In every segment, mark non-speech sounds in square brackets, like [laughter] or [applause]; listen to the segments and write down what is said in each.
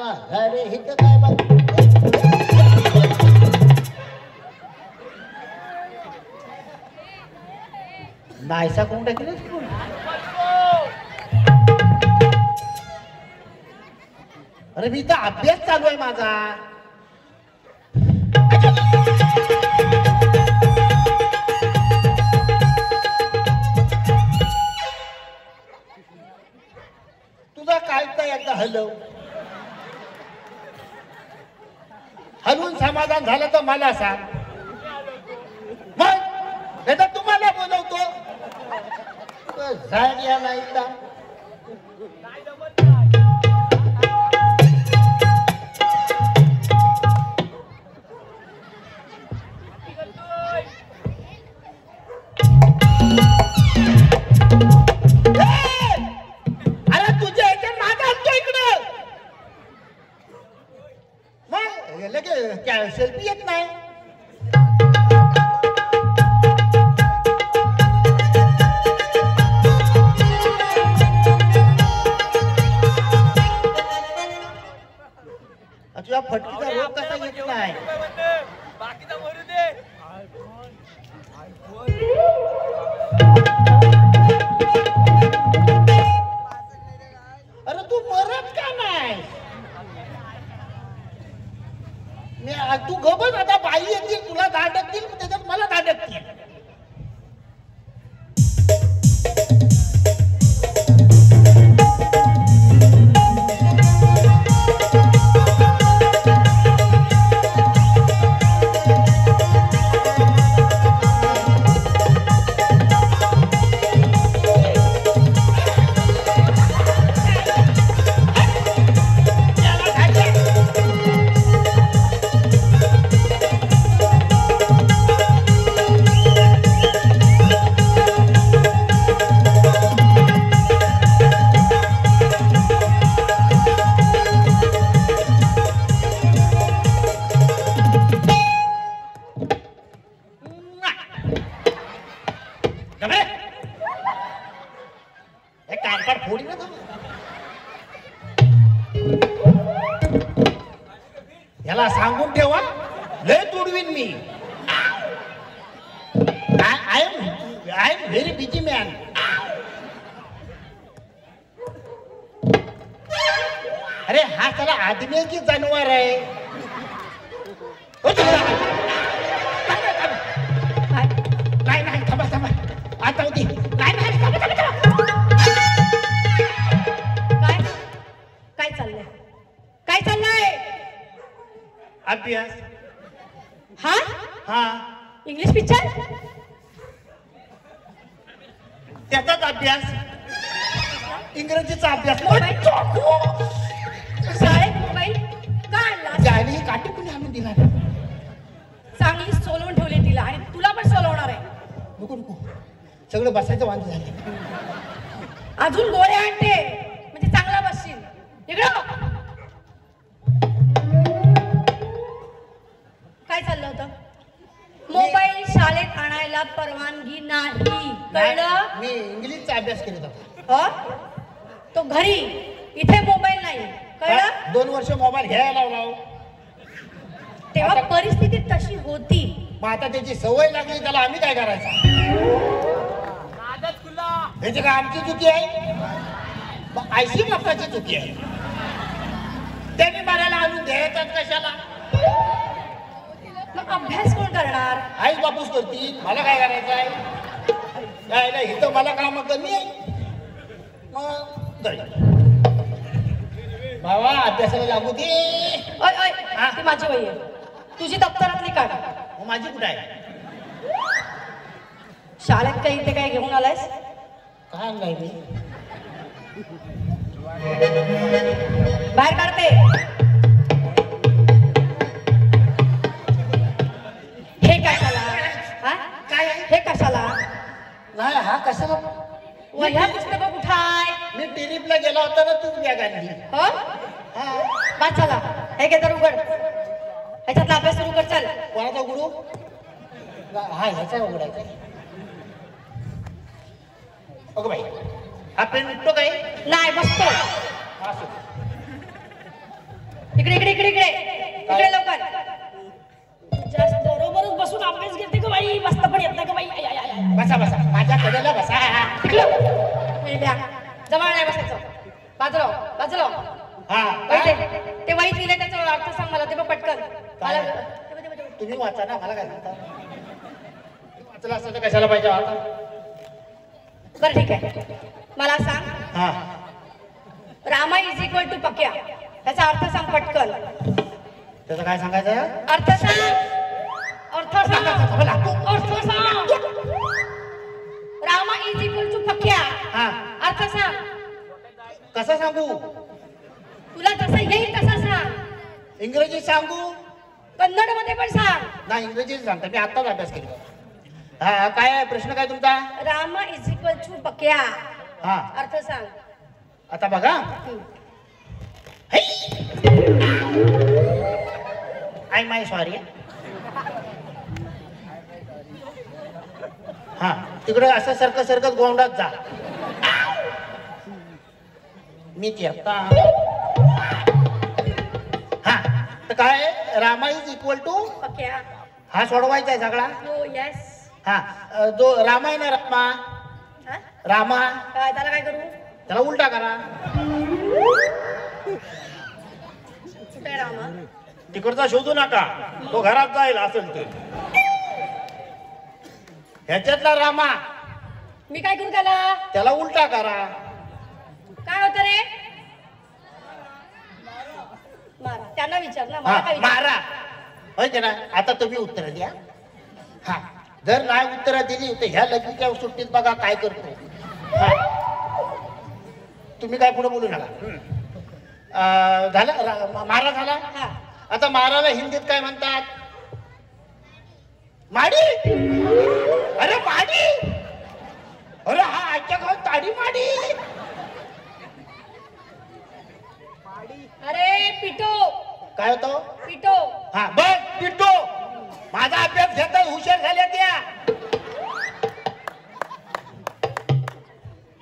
अरे हे तर काय बघ. नाहीसा कोण टाकलं अरे मी तर अभ्यास चालू आहे माझा. तुझा काय एकदा हलव. समाधान झालं तर मला सांग. मग? नाही तर तुम्हाला बोलवतो. झाड याला एकदा तू गबस आता बाई येतील तुला दाटकतील त्याच्यात मला दाटकतील I am very busy man अरे हा त्याला आदमी आहे की जानवर आहे. नाही नाही थांबा थांबा. आता होती. नाही नाही थांबा थांबा थांबा. काय? काय चाललंय? काय चाललंय? अभ्यास. हा? हा. इंग्लिश पिक्चर त्याचाच अभ्यास. इंग्रजीचा अभ्यास. शाळेत मोबाईल का आणला? जायला ही काठी कुणी आणून दिला? चांगली सोलवून ठेवली तिला आणि तुला पण सोलवणार आहे. नको नको. सगळं बसायचं वांद झालं. अजून गोळे आणते. म्हणजे चांगला बसशील. इकडं आणायला परवानगी नाही. कळलं? मी इंग्लिशचा अभ्यास केला होता. हो? तो घरी. इथे मोबाईल नाही. कळलं? दोन वर्ष मोबाईल घ्यायला लावला हो. तेव्हा परिस्थिती तशी होती. मग आता त्याची सवय लागली त्याला आम्ही काय करायचं? त्याची काय आमची चुकी आहे? मग आयशी बाप्पाची चुकी आहे. त्यांनी मला आणून द्यायचं कशाला? मग अभ्यास कोण करणार? आईच बापूस करतील मला काय करायचं आहे? नाही इथं मला काम कमी आहे मग. बाबा अभ्यासाला लागू दे. ओय ओय हा? ती माझी वही आहे. तुझी दप्तरातली काढ. मग माझी कुठं आहे? शाळेत काही इथे काय घेऊन आलायस? काय नाही मी? बाहेर काढते. तर उघड. ह्याच्यातला अभ्यास सुरू कर चल. कोणाचा गुरु हा ह्याचा उघडायचा. अगं बाई हा पेन उठतो काय नाही बसतो. इकडे इकडे इकडे इकडे. इकडे लवकर. जास्त बरोबरच बसून अभ्यास घेते का बाई. बसता पण येत नाही का बाई. I, I, I, I. बसा बसा. माझ्या कडेला बसा. मेंढ्या. जवळ नाही बसायचं. बाजूला हो, बाजूला हो. हा. काय? ते ते वही दिले त्याचा अर्थ सांग मला. ते बघ पटकन. मला काय? तुम्ही वाचा ना मला काय सांगता? वाचलं असतं तर कशाला पाहिजे आता बरं ठीक आहे. मला सांग. हा. Rama is equal to Pakya. त्याचा अर्थ सांग पटकन. त्याचं काय सांगायचं? अर्थ सांग. अर्थ सांग. अर्थ सांग. Rama is equal to Pakya. हा. अर्थ सांग. कसं सांगू? तुला जसं येईल तसं सांग. इंग्रजी सांगू? कन्नडमध्ये पण सांग. ना इंग्रजी सांगतो. मी आत्ताच अभ्यास केला. हा काय आहे? प्रश्न काय तुमचा? Rama is equal to Pakya हा. अर्थ सांग. आता बघा. हम्म. आय माय सॉरी हा तिकडे असं सरकत सरकत गोंडात जा. मी ती आता हा तर काय रामा इज इक्वल टू हा. सोडवायचा आहे सगळा? हो येस हा जो रामा आहे ना रामा? रामा? काय त्याला काय करू? त्याला उलटा करा. तिकडचा शोधू नका. तो घरात जाईल असेल ते. ह्याच्यातला रामा. मी काय करू त्याला? त्याला उलटा करा. काय होतं रे मारा त्यांना विचार ना मला हा काय विचार? मारा. होय ना आता तुम्ही उत्तर द्या हा जर नाही उत्तर दिली तर ह्या लगीच्या सुट्टीत बघा काय करतो हा. तुम्ही काय पुढे बोलू नका. अं, झालं? रा- मारा झाला? हा. आता माराला हिंदीत काय म्हणतात? माडी? अरे माडी? अरे हा आजच्या गावात ताडी माडी? अरे पिटो. काय होतो? पिटो. हा बघ पिट्टो माझा अभ्यास घेता हुशार झाल्या त्या.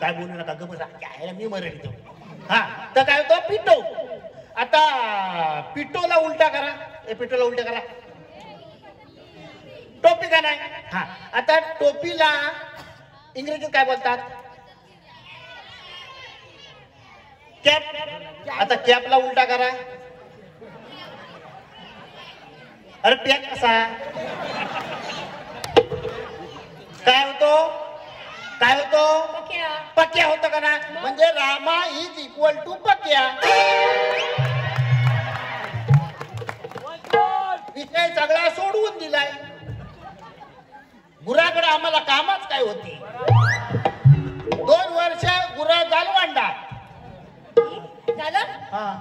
काय बोलू नका. काय मी मरेल तो. हा तर काय होतं? पिट्टो आता पिट्टोला उलटा करा. ए पिट्टोला उलटा करा. टोपी का नाही? हा आता टोपीला इंग्रजीत काय बोलतात? कॅप. आता कॅपला उलटा करा. अरे पॅक कसा? काय होतो? काय होतो? पक्या. होतं का ना? म्हणजे Rama is equal to Pakya. विषय सगळा सोडवून दिलाय. गुराकडे आम्हाला कामच काय होती? दोन वर्ष गुरा गालवांडा झालं? हा.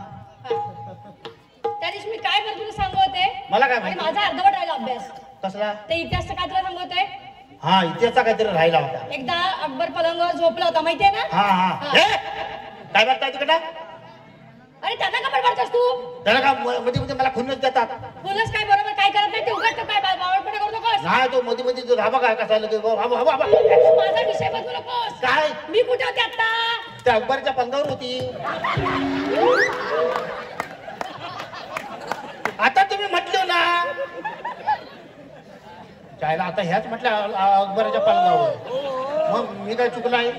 त्या दिवशी मी काय म्हणतो तुला सांगू होते मला काय आणि माहिती? माझा अर्धवट राहिला अभ्यास. कसला? ते इतिहास काय तुला होते हा इतिहासचा काहीतरी राहिला होता. एकदा अकबर पलंगावर झोपला होता माहितीये ना? हा हा. हा. काय बघताय तिकडं? अरे त्यांना का बडबडतोस तू? त्याला का म- मध्ये मध्ये मला खुन्नच देतात? बोलच काय बरोबर काय करत नाही ते उघडतो काय बा- बावळपणे करू नकोस. नाही तो मध्ये मध्ये जो धाबा काय कसा. तू? माझा विषय बदलू नकोस. काय? मी कुठे होते आता? त्या अकबरच्या पंगावर होती. [laughs] आता तुम्ही म्हटले ना. चायला आता ह्याच म्हटल्या अकबराच्या पंगावर मग मी काय चुकला आहे?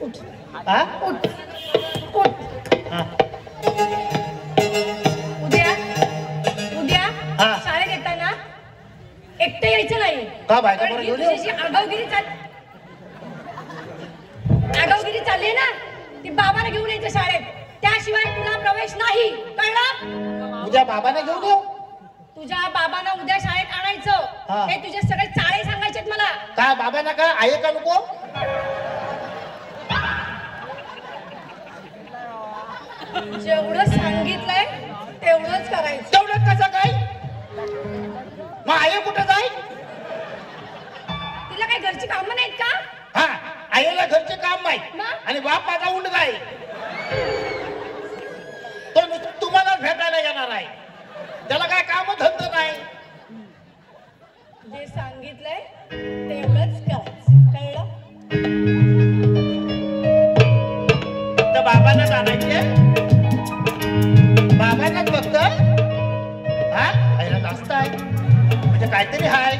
उठ. उठ. उद्या उद्या हा. शाळेत येताना एकटे यायचं नाही. का बायका कारण बरं ही घेऊन येऊ? आगाऊगिरी चाल आगाऊगिरी चालली आहे ना ती बाबाला घेऊन यायचं शाळेत. त्याशिवाय तुला प्रवेश नाही. कळलं? उद्या बाबाने घेऊन येऊ तुझ्या बाबांना उद्या शाळेत. आणायचं. हे. तुझे सगळे चाळे सांगायचेत मला. काय बाबांना काय आहे का नको? जेवढं सांगितलंय तेवढंच करायचं. तेवढं कसं काय? मग आहे कुठं जाय तिला काही घरची कामं नाहीत का? हा आईला घरचे काम माहीत. मग? आणि बाप माझा उंड गाय तो तुम्हाला भेटायला येणार आहे. त्याला काय काम धंद नाही. जे सांगितलंय तेवढंच करायचं तर बाबांनाच आणायचे बाबांनाच फक्त हा? जास्त आहे. म्हणजे काहीतरी हाय.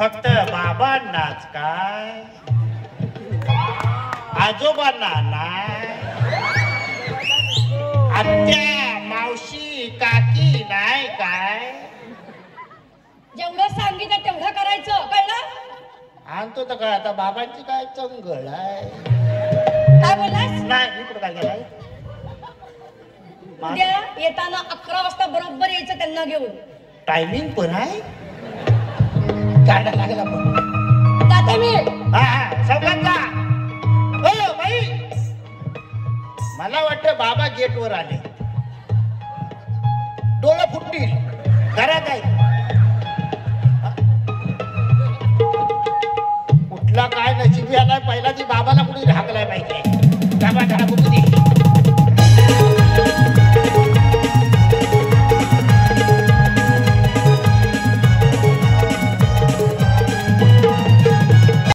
फक्त बाबांनाच काय? आजोबांना नाही. आत्या मावशी काकी नाही काय? जेवढं सांगितलं तेवढं करायचं कळलं? आणतो तर काय आता बाबांची काय चंगळ आहे. काय बोललास? नाही इकडं काय उद्या येताना अकरा वाजता बरोबर यायचं त्यांना घेऊन. टायमिंग पण आहे? गाडा लागला पण. जाते मी. हा हा सगळ्यात जा हो बाई. मला वाटतं बाबा गेटवर आले. डोळं फुटतील. घरात आहे कुठला काय नशिबी आलाय पहिला बाबाला कुणी ढाकलाय पाहिजे